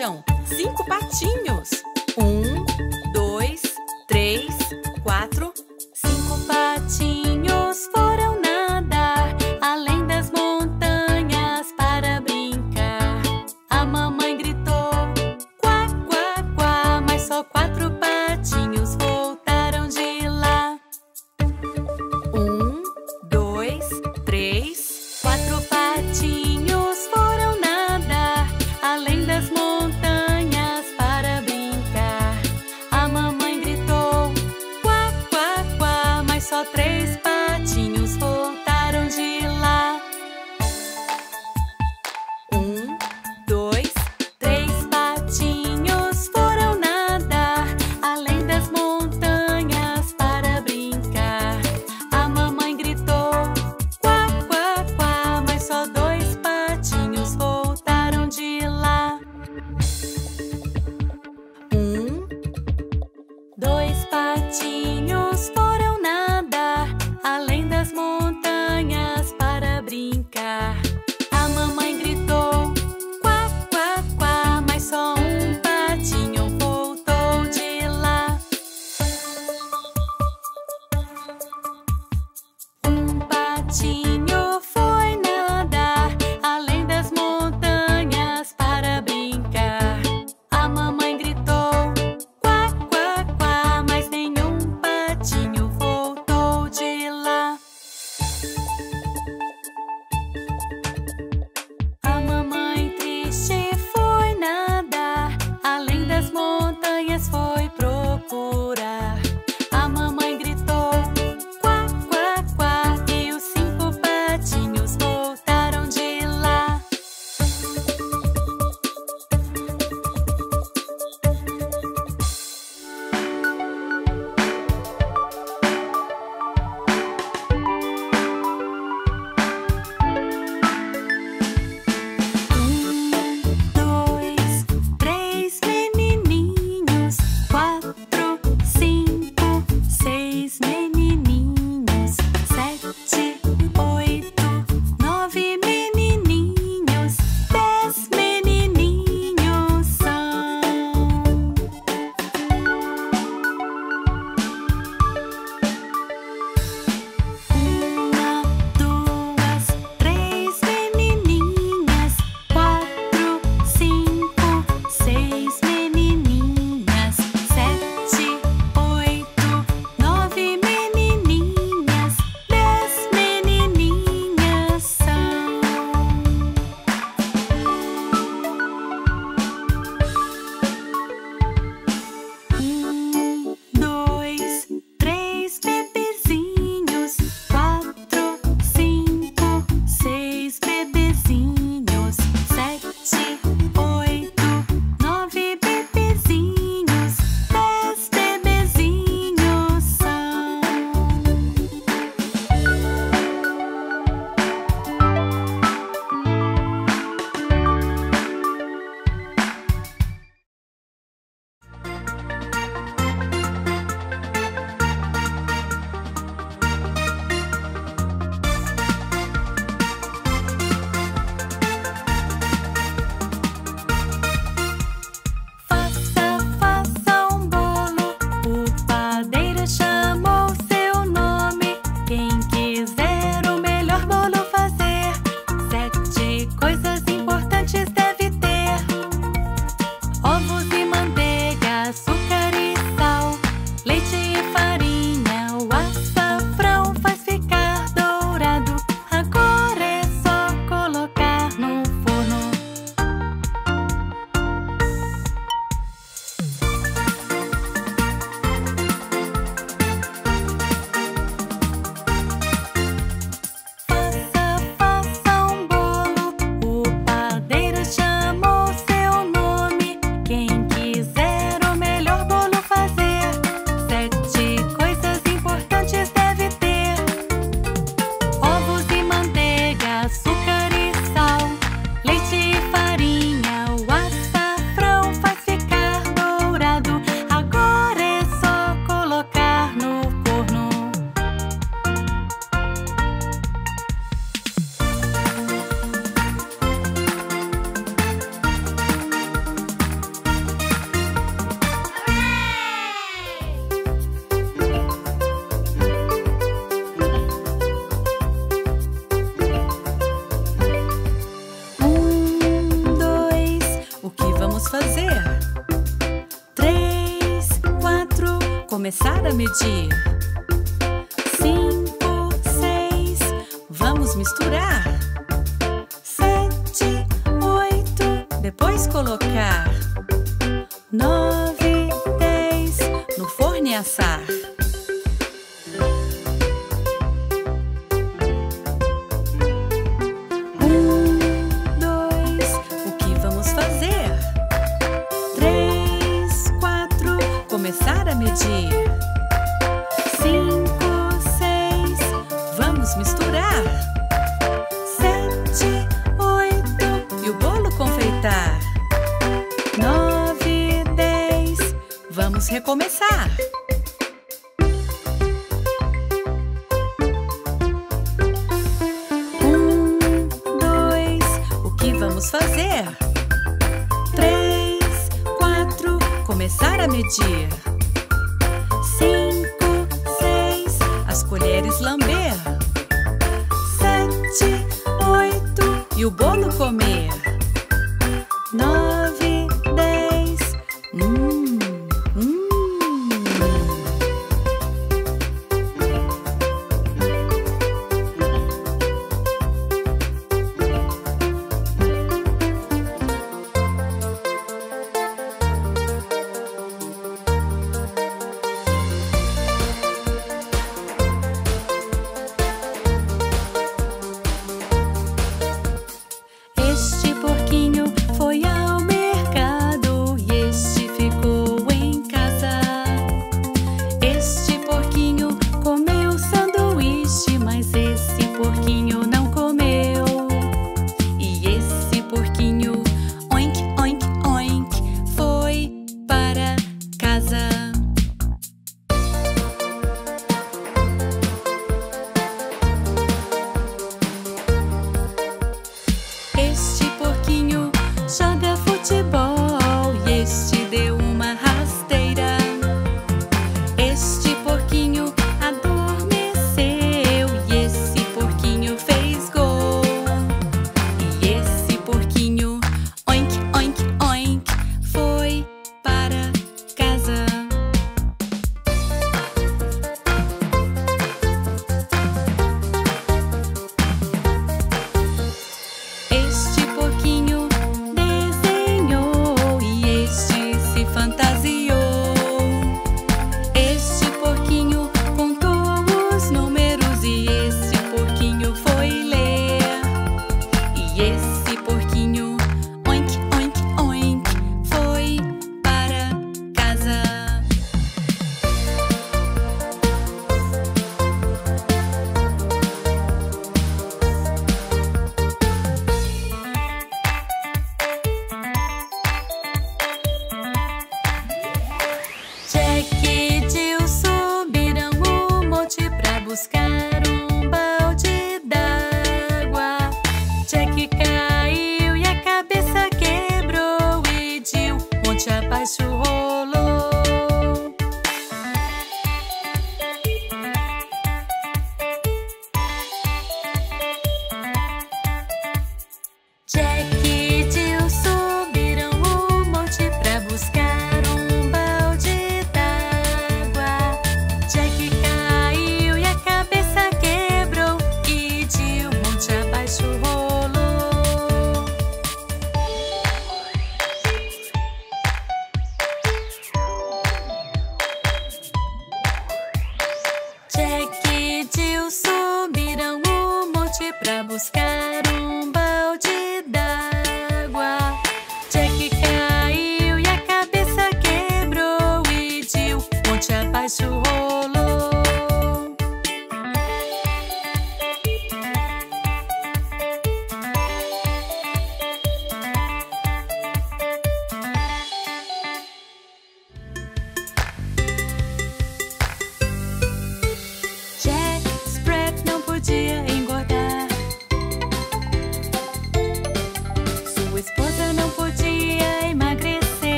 acham? Cinco patinhos. Um, dois, três, quatro, cinco patinhos. Foram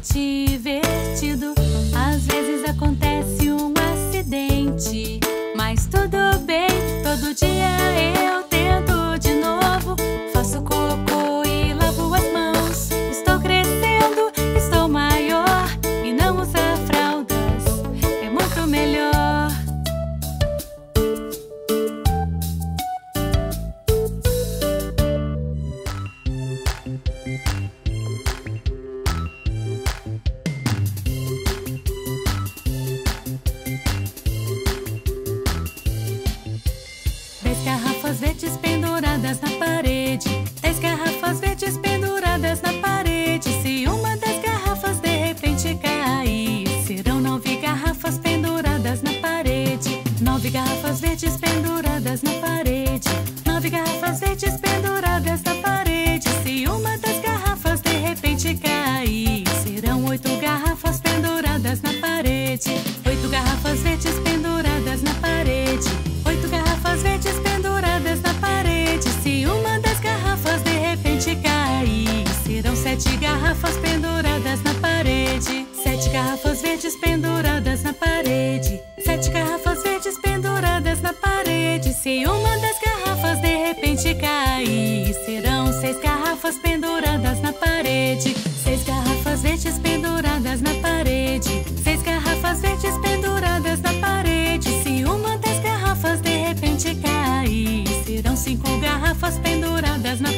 记 verdes penduradas na parede. Nove garrafas verdes penduradas na parede. Se uma das garrafas de repente cair, serão oito garrafas penduradas na parede. Oito garrafas verdes penduradas garrafas penduradas na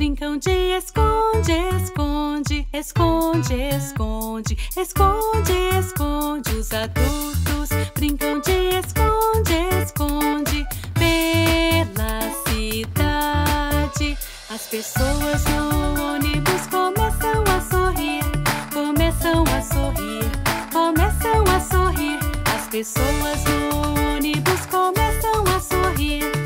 brincam de esconde, esconde, esconde, esconde, esconde, esconde. Os adultos brincam de esconde, esconde pela cidade. As pessoas no ônibus começam a sorrir, começam a sorrir, começam a sorrir. As pessoas no ônibus começam a sorrir.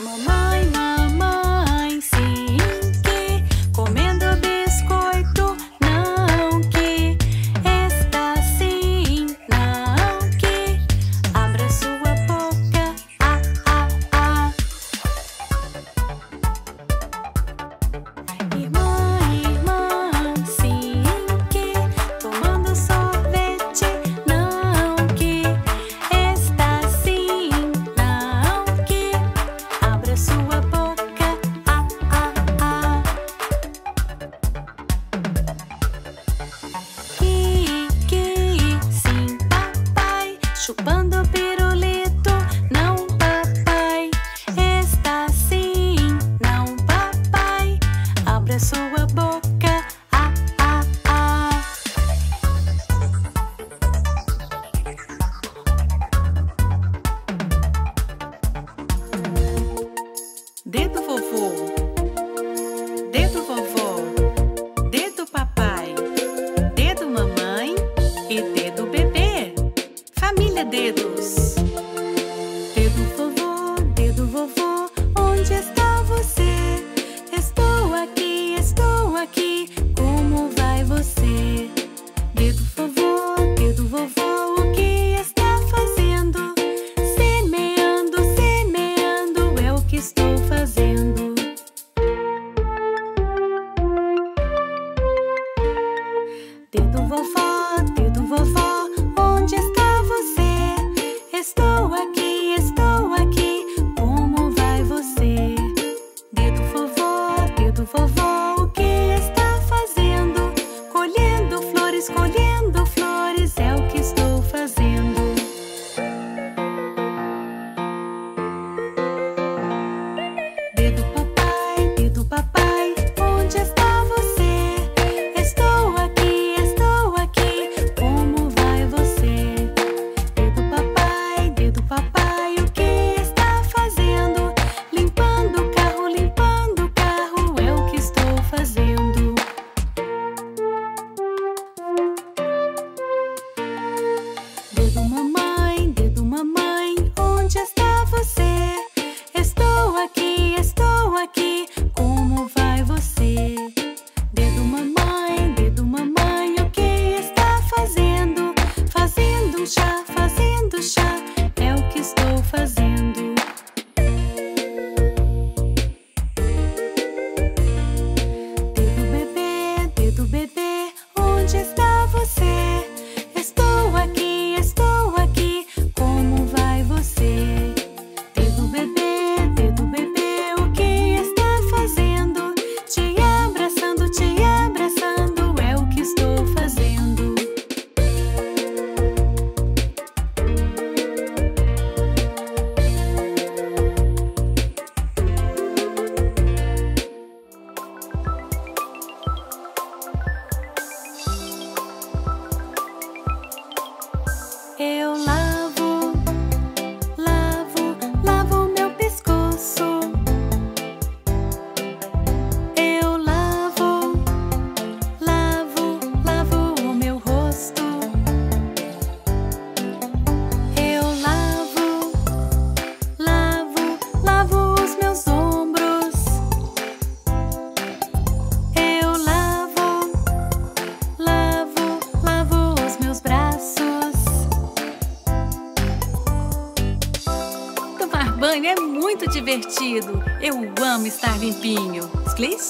Mama. So or a boy. Please.